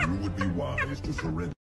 You would be wise to surrender.